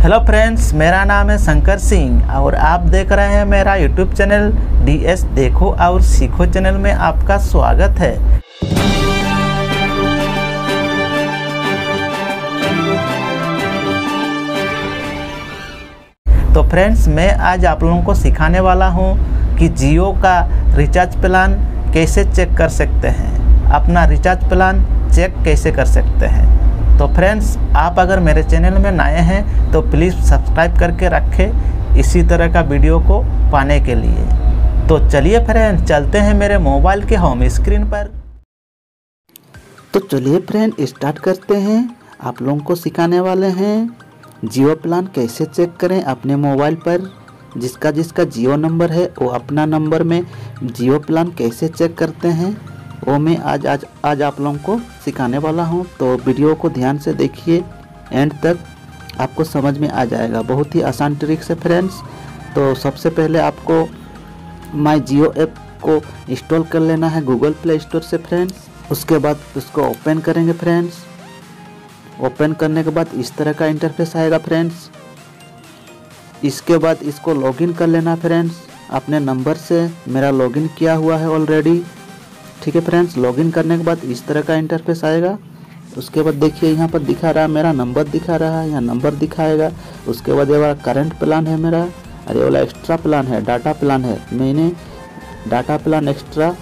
Hello friends मेरा नाम है शंकर सिंह और आप देख रहे हैं मेरा यूट्यूब चैनल डी एस देखो और सीखो चैनल में आपका स्वागत है। तो फ्रेंड्स मैं आज आप लोगों को सिखाने वाला हूँ कि जियो का रिचार्ज प्लान कैसे चेक कर सकते हैं। अपना रिचार्ज प्लान चेक कैसे कर सकते हैं। तो फ्रेंड्स आप अगर मेरे चैनल में नए हैं तो प्लीज़ सब्सक्राइब करके रखें इसी तरह का वीडियो को पाने के लिए। तो चलिए फ्रेंड चलते हैं मेरे मोबाइल के होम स्क्रीन पर। तो चलिए फ्रेंड स्टार्ट करते हैं। आप लोगों को सिखाने वाले हैं, जियो प्लान कैसे चेक करें अपने मोबाइल पर। जिसका जिसका जियो नंबर है, वो अपना नंबर में जियो प्लान कैसे चेक करते हैं। वो मैं आज आज आज आप लोगों को सिखाने वाला हूँ। तो वीडियो को ध्यान से देखिए, एंड तक आपको समझ में आ जाएगा। बहुत ही आसान ट्रिक्स है फ्रेंड्स। तो सबसे पहले आपको माई जियो ऐप को इंस्टॉल कर लेना है गूगल प्ले स्टोर से फ्रेंड्स। उसके बाद उसको ओपन करेंगे फ्रेंड्स। ओपन करने के बाद इस तरह का इंटरफेस आएगा फ्रेंड्स। इसके बाद इसको लॉगिन कर लेना फ्रेंड्स। अपने नंबर से मेरा लॉगिन किया हुआ है ऑलरेडी। ठीक है फ्रेंड्स लॉगिन करने के बाद इस तरह का इंटरफेस आएगा। उसके बाद देखिए यहाँ पर दिखा रहा है मेरा नंबर दिखा रहा है, यहाँ नंबर दिखाएगा। उसके बाद ये वाला करंट प्लान है मेरा, और ये वाला एक्स्ट्रा प्लान है डाटा प्लान है। मैंने डाटा प्लान एक्स्ट्रा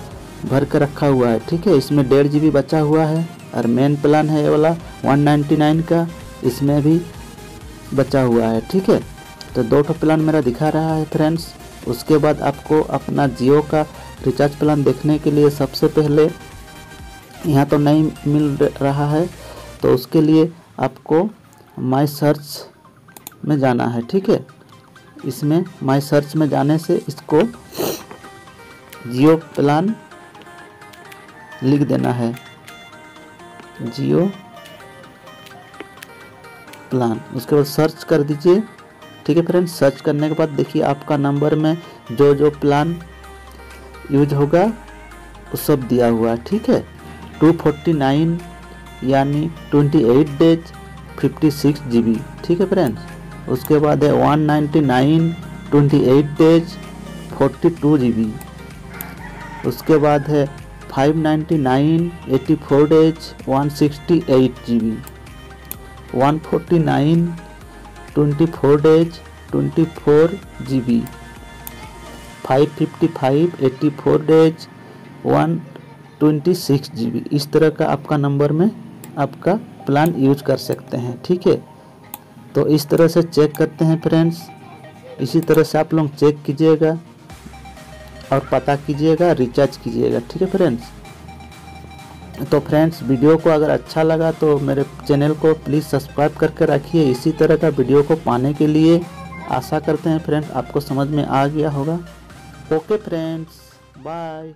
भर कर रखा हुआ है, ठीक है। इसमें डेढ़ जी बचा हुआ है, और मेन प्लान है ये वाला 199 का, इसमें भी बचा हुआ है, ठीक है। तो दो ठो प्लान मेरा दिखा रहा है फ्रेंड्स उसके बाद आपको अपना जियो का रिचार्ज प्लान देखने के लिए सबसे पहले यहाँ तो नहीं मिल रहा है तो उसके लिए आपको माई सर्च में जाना है, ठीक है? इसमें माई सर्च में जाने से इसको जियो प्लान लिख देना है। जियो प्लान, उसके बाद सर्च कर दीजिए, ठीक है फ्रेंड्स? सर्च करने के बाद देखिए आपका नंबर में जो जो प्लान यूज़ होगा, वो सब दिया हुआ ठीक है? 249 यानी 28 डेज़ 56 जीबी ठीक है फ्रेंड्स उसके बाद है 199 28 डेज़ 42 जीबी उसके बाद है 599 84 days 168 GB 149 24 days 24 GB 555 84 days one twenty 126 GB इस तरह का आपका नंबर में आपका प्लान यूज़ कर सकते हैं, ठीक है? तो इस तरह से चेक करते हैं फ्रेंड्स इसी तरह से आप लोग चेक कीजिएगा और पता कीजिएगा रिचार्ज कीजिएगा, ठीक है फ्रेंड्स तो फ्रेंड्स वीडियो को अगर अच्छा लगा तो मेरे चैनल को प्लीज़ सब्सक्राइब करके रखिए। इसी तरह का वीडियो को पाने के लिए आशा करते हैं फ्रेंड्स आपको समझ में आ गया होगा। Okay friends bye